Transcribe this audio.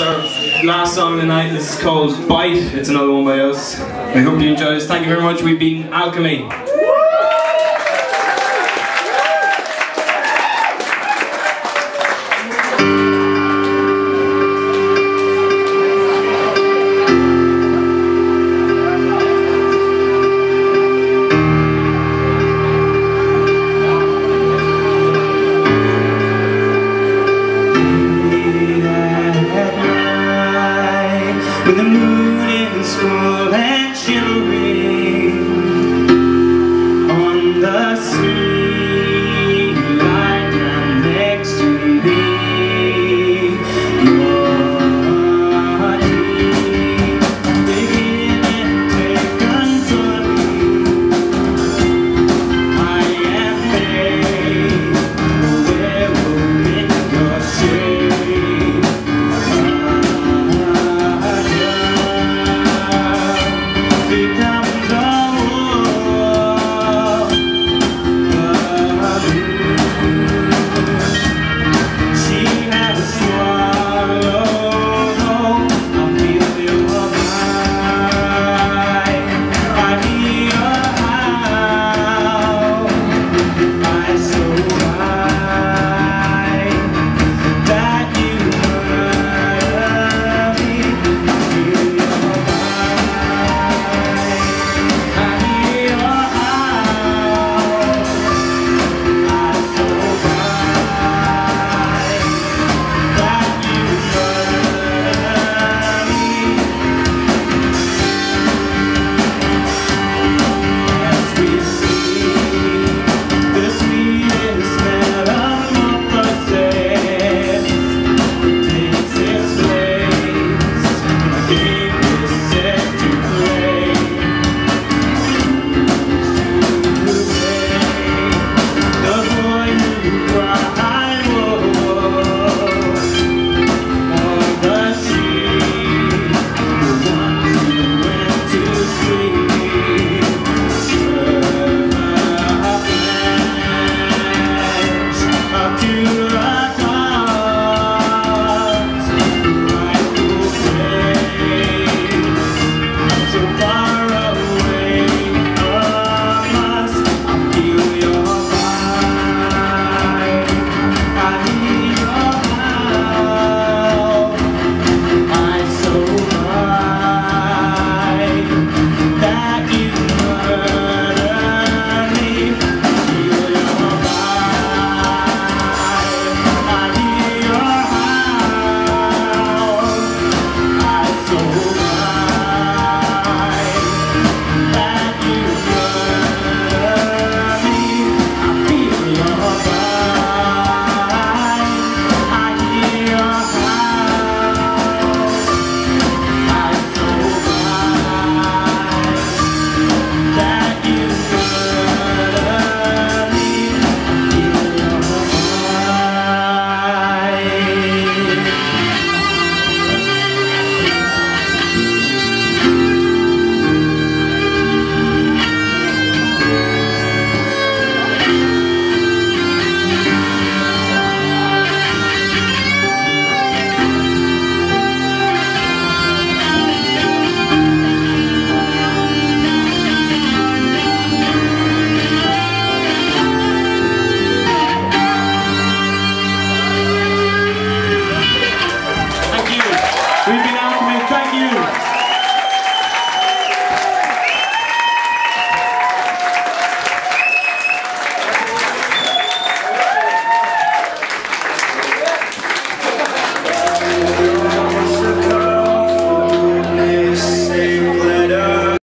our last song of the night. This is called Bite. It's another one by us. We hope you enjoy this. Thank you very much. We've been Alchemy. Ви